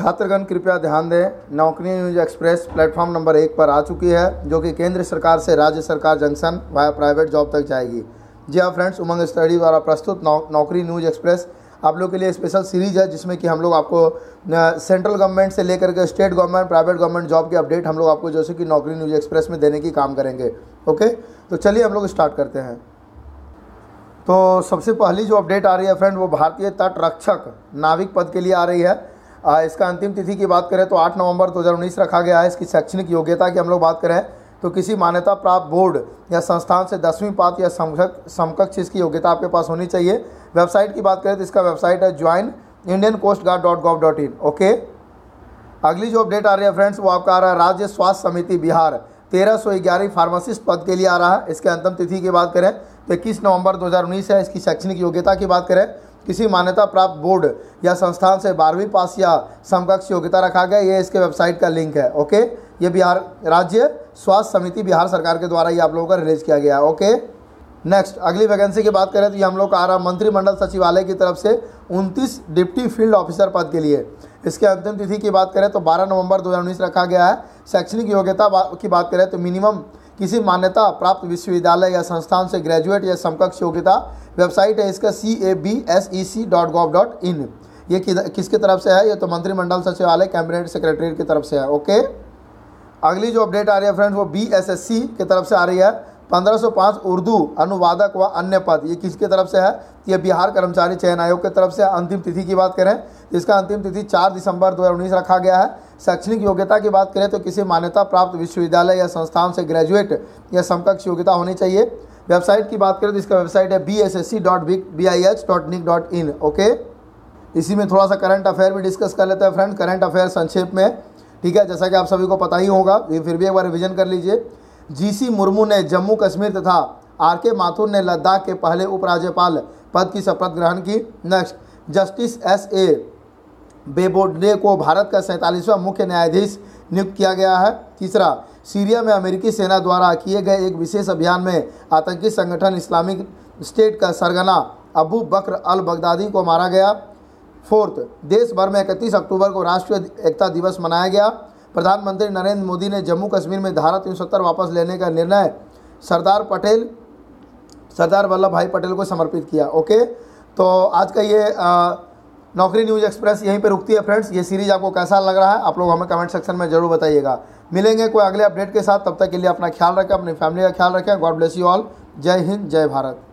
छात्रगण कृपया ध्यान दें नौकरी न्यूज़ एक्सप्रेस प्लेटफॉर्म नंबर एक पर आ चुकी है जो कि केंद्र सरकार से राज्य सरकार जंक्शन वाया प्राइवेट जॉब तक जाएगी। जी हाँ फ्रेंड्स उमंग स्टडी द्वारा प्रस्तुत नौ, नौकरी न्यूज़ एक्सप्रेस आप लोग के लिए स्पेशल सीरीज़ है जिसमें कि हम लोग आपको सेंट्रल गवर्नमेंट से लेकर के state government private government job की अपडेट हम लोग आपको जैसे कि नौकरी न्यूज़ एक्सप्रेस में देने की काम करेंगे। ओके? तो चलिए हम लोग स्टार्ट करते हैं। तो सबसे पहली जो अपडेट आ रही है फ्रेंड वो भारतीय तट रक्षक नाविक पद के लिए आ रही है। इसका अंतिम तिथि की बात करें तो 8 नवंबर 2019 रखा गया है। इसकी शैक्षणिक योग्यता की हम लोग बात करें तो किसी मान्यता प्राप्त बोर्ड या संस्थान से दसवीं पात या समकक्ष समकक्ष इसकी योग्यता आपके पास होनी चाहिए। वेबसाइट की बात करें तो इसका वेबसाइट है join Indian Coast Guard dot gov dot in okay? अगली जो अपडेट आ रही है फ्रेंड्स वो आपका आ रहा है राज्य स्वास्थ्य समिति बिहार। तेरह सौ ग्यारह फार्मासिस्ट पद के लिए आ रहा है। इसके अंतिम तिथि की बात करें तो इक्कीस नवंबर 2019 है। इसकी शैक्षणिक योग्यता की बात करें किसी मान्यता प्राप्त बोर्ड या संस्थान से बारहवीं पास या समकक्ष योग्यता रखा गया, ये इसके वेबसाइट का लिंक है, ओके? ये बिहार राज्य स्वास्थ्य समिति बिहार सरकार के द्वारा ये आप लोगों का रिलीज़ किया गया है ओके? नेक्स्ट, अगली वैकेंसी की बात करें तो ये हम लोग का आ रहा मंत्रिमंडल सचिवालय की तरफ़ से 29 डिप्टी फ़ील्ड ऑफिसर पद के लिए। इसके अंतिम तिथि की बात करें तो 12 नवंबर 2019 रखा गया है। शैक्षणिक योग्यता की बात करें तो मिनिमम किसी मान्यता प्राप्त विश्वविद्यालय या संस्थान से ग्रेजुएट या समकक्ष योग्यता वेबसाइट है, इसका C A B S E C dot gov dot in ये किसकी तरफ़ से है? ये तो मंत्रिमंडल सचिवालय, कैबिनेट सेक्रेटरी की तरफ़ से है, ओके? अगली जो अपडेट आ रही है फ्रेंड्स, वो बी एस एस सी की तरफ़ से आ रही है। 1505 उर्दू अनुवादक व अन्य पद, ये किसकी तरफ़ से है? ये बिहार कर्मचारी चयन आयोग की तरफ़ से अंतिम तिथि की बात करें इसका अंतिम तिथि 4 दिसंबर 2019 रखा गया है। शैक्षणिक योग्यता की बात करें तो किसी मान्यता प्राप्त विश्वविद्यालय या संस्थान से ग्रेजुएट या समकक्ष योग्यता होनी चाहिए वेबसाइट की बात करें तो इसका वेबसाइट है B S S C dot B I H dot dot in okay इसी में थोड़ा सा करंट अफेयर भी डिस्कस कर लेते हैं फ्रेंड करंट अफेयर संक्षेप में ठीक है जैसा कि आप सभी को पता ही होगा फिर भी एक बार रिविजन कर लीजिए जीसी मुर्मू ने जम्मू कश्मीर तथा आर के माथुर ने लद्दाख के पहले उपराज्यपाल पद की शपथ ग्रहण की next justice S A Bobde को भारत का सैंतालीसवां मुख्य न्यायाधीश नियुक्त किया गया है। तीसरा सीरिया में अमेरिकी सेना द्वारा किए गए एक विशेष अभियान में आतंकी संगठन इस्लामिक स्टेट का सरगना अबू बकर अल बगदादी को मारा गया। फोर्थ देश भर में इकतीस अक्टूबर को राष्ट्रीय एकता दिवस मनाया गया। प्रधानमंत्री नरेंद्र मोदी ने जम्मू कश्मीर में धारा तीन वापस लेने का निर्णय सरदार पटेल सरदार वल्लभ भाई पटेल को समर्पित किया। ओके तो आज का ये आ, नौकरी न्यूज़ एक्सप्रेस यहीं पे रुकती है, फ्रेंड्स। ये सीरीज़ आपको कैसा लग रहा है, आप लोग हमें कमेंट सेक्शन में ज़रूर बताइएगा। मिलेंगे कोई अगले अपडेट के साथ, तब तक के लिए अपना ख्याल रखें, अपनी फैमिली का ख्याल रखें। God bless you all. जय हिंद, जय भारत।